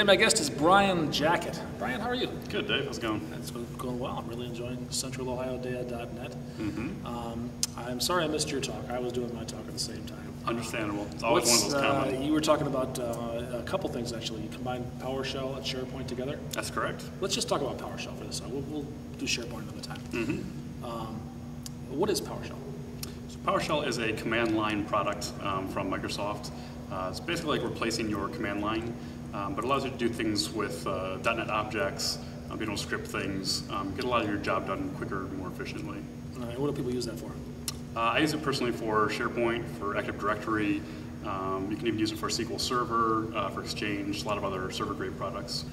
Today my guest is Brian Jackett. Brian, how are you? Good, Dave. How's it going? It's going well. I'm really enjoying Central Ohio Day of .NET. Mm-hmm. Um, I'm sorry I missed your talk. I was doing my talk at the same time. Understandable. It's always What's, one of those uh, you were talking about uh, a couple things actually. You combined PowerShell and SharePoint together. That's correct. Let's just talk about PowerShell for this. We'll, we'll do SharePoint another time. Mm-hmm. Um, what is PowerShell? So PowerShell is a command line product um, from Microsoft. Uh, it's basically like replacing your command line, um, but allows you to do things with uh, .NET objects, be able to script things, um, get a lot of your job done quicker, and more efficiently. Uh, what do people use that for? Uh, I use it personally for SharePoint, for Active Directory. Um, you can even use it for SQL Server, uh, for Exchange, a lot of other server-grade products.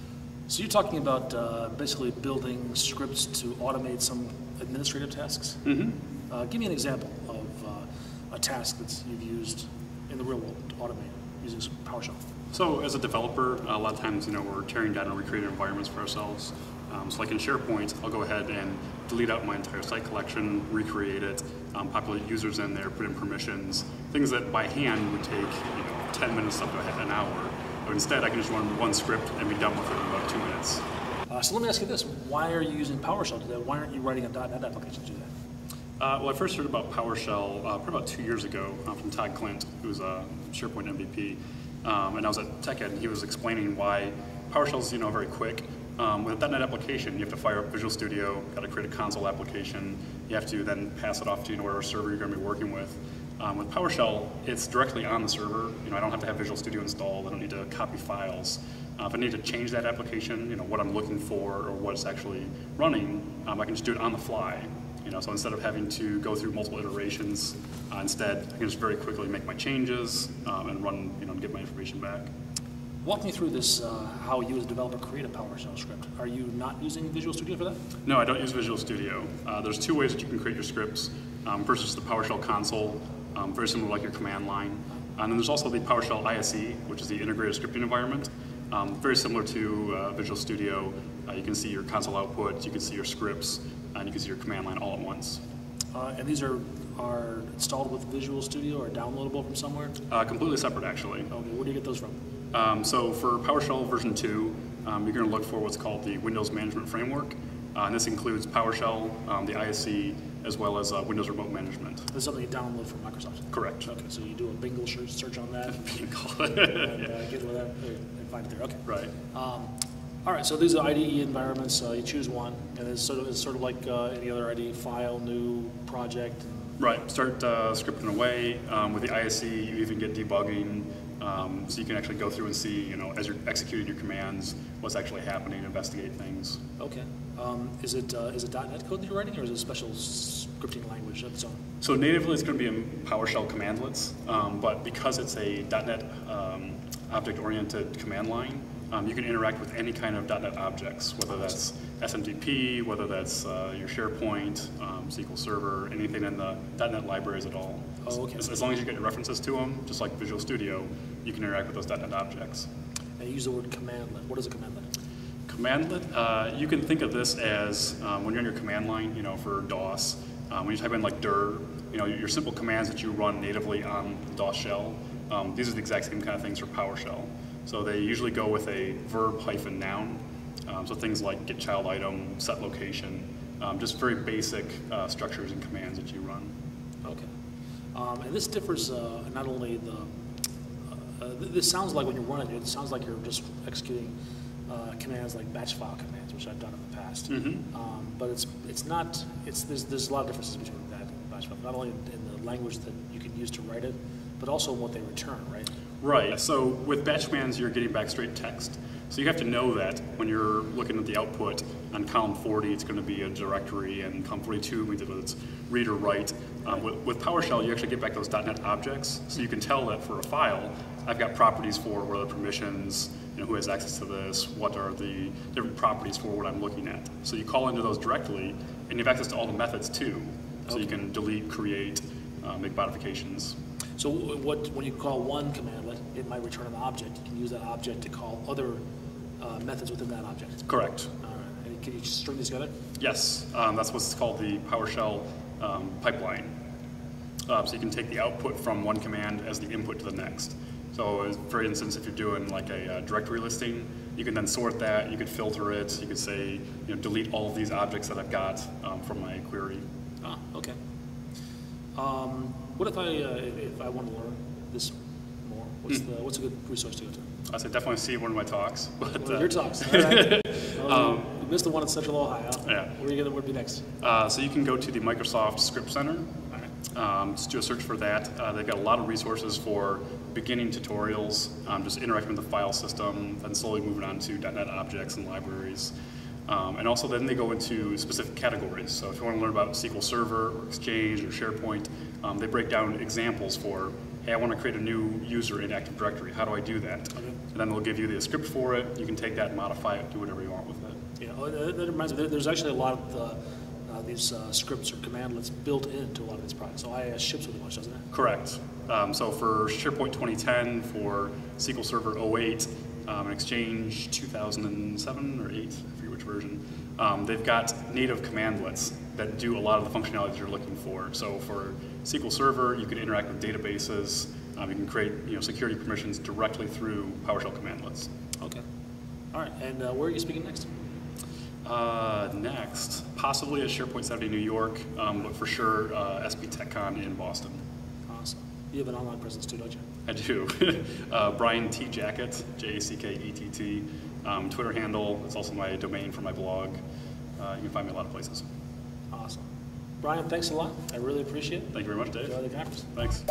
So you're talking about uh, basically building scripts to automate some administrative tasks. Mm-hmm. Uh, give me an example of uh, a task that you've used in the real world to automate using PowerShell. So as a developer, a lot of times, you know, we're tearing down and recreating environments for ourselves. Um, so like in SharePoint, I'll go ahead and delete out my entire site collection, recreate it, um, populate users in there, put in permissions, things that by hand would take, you know, 10 minutes up to an hour. But instead, I can just run one script and be done with it in about two minutes. Uh, so let me ask you this: Why are you using PowerShell to do that? Why aren't you writing a .NET application to do that? Uh, well, I first heard about PowerShell uh, probably about two years ago uh, from Todd Klindt, who's a SharePoint MVP. Um, and I was at TechEd, and he was explaining why PowerShell is, you know, very quick. Um, with a .NET application, you have to fire up Visual Studio, got to create a console application. You have to then pass it off to you know, whatever server you're going to be working with. Um, with PowerShell, it's directly on the server. You know, I don't have to have Visual Studio installed. I don't need to copy files. Uh, if I need to change that application, you know, what I'm looking for or what it's actually running, um, I can just do it on the fly. You know, so instead of having to go through multiple iterations, uh, instead I can just very quickly make my changes um, and run, you know, and get my information back. Walk me through this: uh, how you as a developer create a PowerShell script. Are you not using Visual Studio for that? No, I don't use Visual Studio. Uh, there's two ways that you can create your scripts. Um, first is the PowerShell console, um, very similar like your command line. And then there's also the PowerShell ISE, which is the integrated scripting environment. Um, very similar to uh, Visual Studio. Uh, you can see your console output, you can see your scripts, and you can see your command line all at once. Uh, and these are are installed with Visual Studio or downloadable from somewhere? Uh, completely separate, actually. Okay, where do you get those from? Um, so for PowerShell version 2, um, you're going to look for what's called the Windows Management Framework. Uh, and this includes PowerShell, um, the ISE, as well as uh, Windows Remote Management. This is something you download from Microsoft. Correct. Okay, so you do a Bingle search search on that and yeah. uh, get with that and find it there. Okay. Right. All right, so these are IDE environments. Uh, you choose one, and it's sort of it's sort of like uh, any other IDE file, new project. Right. Start uh, scripting away. Um, with the ISE, you even get debugging, um, so you can actually go through and see, you know, as you're executing your commands, what's actually happening, investigate things. Okay. Um, is it uh, is it .NET code that you're writing, or is it a special scripting language of its own? So natively, it's going to be in PowerShell commandlets, um, but because it's a .NET um, object-oriented command line, um, you can interact with any kind of .NET objects, whether that's SMTP, whether that's uh, your SharePoint, um, SQL Server, anything in the .NET libraries at all. Oh, okay. As, as long as you get your references to them, just like Visual Studio, you can interact with those .NET objects. And you use the word commandlet. What is a commandlet? Commandlet, uh, you can think of this as um, when you're on your command line, you know, for DOS, um, when you type in like dir, you know, your simple commands that you run natively on the DOS shell, um, these are the exact same kind of things for PowerShell. So they usually go with a verb hyphen noun, um, so things like get child item, set location, um, just very basic uh, structures and commands that you run. Okay. Um, and this differs uh, not only the. Uh, th- this sounds like when you're running it, it sounds like you're just executing uh, commands like batch file commands, which I've done in the past. Mhm. Um, but it's it's not. It's there's there's a lot of differences between that and batch file. Not only in, in the language that you can use to write it, but also in what they return, right? Right. So with batch commands, you're getting back straight text. So you have to know that when you're looking at the output on column 40, it's going to be a directory, and column 42 means that it's read or write. Um, with, with PowerShell, you actually get back those .NET objects, so you can tell that for a file, I've got properties for what are the permissions, you know, who has access to this, what are the different properties for what I'm looking at. So you call into those directly, and you have access to all the methods too. So you can delete, create, uh, make modifications. So what when you call one commandlet, it might return an object. You can use that object to call other uh, methods within that object. Correct. All right. And can you string these together? Yes, um, that's what's called the PowerShell um, pipeline. Uh, so you can take the output from one command as the input to the next. So, for instance, if you're doing like a uh, directory listing, You can then sort that, you could filter it, you could say, you know, delete all of these objects that I've got um, from my query. Ah, okay. Um, what if I, uh, if, I want to learn this? What's Hmm. the, what's a good resource to go to? I say definitely see one of my talks, but of uh, your talks, all right. Um, you missed the one in Central Ohio. Yeah. Where are you gonna, be next? uh, so you can go to the Microsoft Script Center, um, just do a search for that. Uh, they've got a lot of resources for beginning tutorials, um, just interacting with the file system, then slowly moving on to .NET objects and libraries. Um, and also then they go into specific categories. So if you want to learn about SQL Server or Exchange or SharePoint, um, they break down examples for, hey, I want to create a new user in Active Directory. How do I do that? Okay. And then they'll give you the script for it. You can take that modify it, do whatever you want with it. Yeah, that that reminds me, there's actually a lot of the, uh, these uh, scripts or commandlets built into a lot of these products. So IIS ships with a bunch, doesn't it? Correct. Um, so for SharePoint 2010, for SQL Server 08, um, and Exchange 2007 or 8, I forget which version, um, they've got native commandlets that do a lot of the functionalities you're looking for. So for SQL Server, you can interact with databases. Um, you can create you know, security permissions directly through PowerShell commandlets. Okay. All right, and uh, where are you speaking next? Uh, next, possibly at SharePoint Saturday New York, um, but for sure uh, SPTechCon in Boston. Awesome. You have an online presence too, don't you? I do. uh, Brian T. Jackett, J A C K E T T. Um, Twitter handle. It's also my domain for my blog. Uh, you can find me a lot of places. Awesome. Brian, thanks a lot. I really appreciate it. Thank you very much, Dave. Enjoy the conference. Thanks.